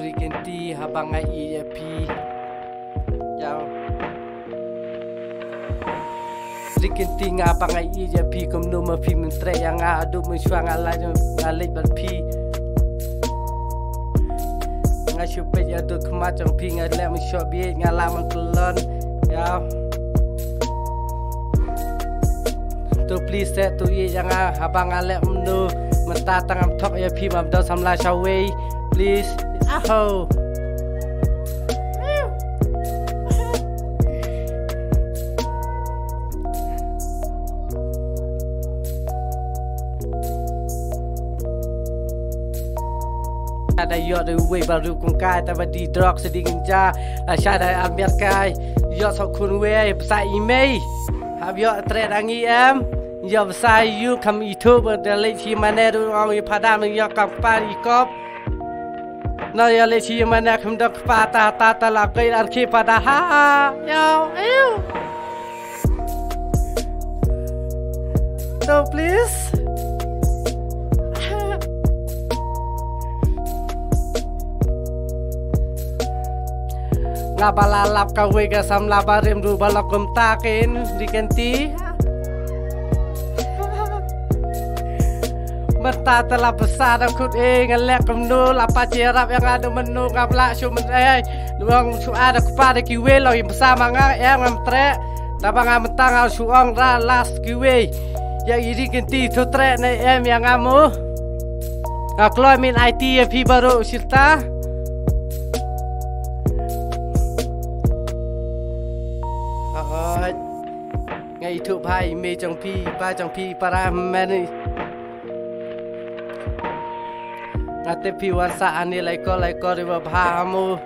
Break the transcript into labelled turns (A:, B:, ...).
A: ti habang ai EAP Yao Rikin ti nga pa nga EAP kum no ma pi min tre yang adu mun shwa nga la nga bal pi. Nga shu pe ya du kma chang pi nga le mun shwa bi nga la man Yao Tu please set tu ye yang habang nga le mun no Mata tangam tok ya pi mam do samla shawei please Oh. Ada yo de we baru kungkai tapi di drug sedih genja. Asal ada amiat kai yo sok kun we besar email. Hab yo trade angi em. Yo besar you kam itu berdelik si mana tu orang yang pada yo kampar ikop. I kop na ya le chi mane kham dak pa ta ta ta la kai ar pada ha yo ew so please nga balalap ka wega sam labarim du balakum takin dikenti Merta telah besar dan kut eh ngelek kemnu lapa cerap yang ada menu ngapla syumen eh luang su ada kepada kiwe lo yang bersama nga yang ngamtre tabang ngamentang au suang ra las kiwe yang ini kenti tu tre na em yang ngamu ngakloy min IT yang pi baru ta, ngay thu bài mê trong pi ba trong pi para mẹ này pi warsa ani lai ko lai ko ri ba bha mu